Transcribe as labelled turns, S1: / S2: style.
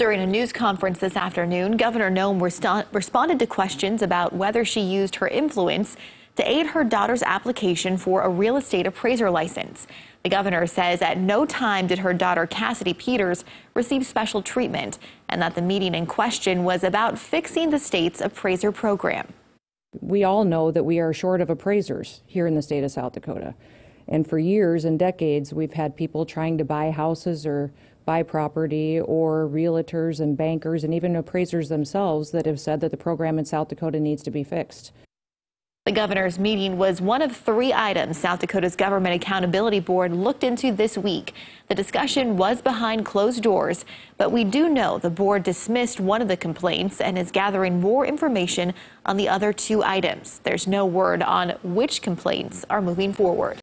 S1: During a news conference this afternoon, Governor Noem responded to questions about whether she used her influence to aid her daughter's application for a real estate appraiser license. The governor says at no time did her daughter Kassidy Peters receive special treatment and that the meeting in question was about fixing the state's appraiser program.
S2: We all know that we are short of appraisers here in the state of South Dakota. And for years and decades, we've had people trying to buy houses or buy property, or realtors and bankers and even appraisers themselves that have said that the program in South Dakota needs to be fixed.
S1: The governor's meeting was one of three items South Dakota's Government Accountability Board looked into this week. The discussion was behind closed doors, but we do know the board dismissed one of the complaints and is gathering more information on the other two items. There's no word on which complaints are moving forward.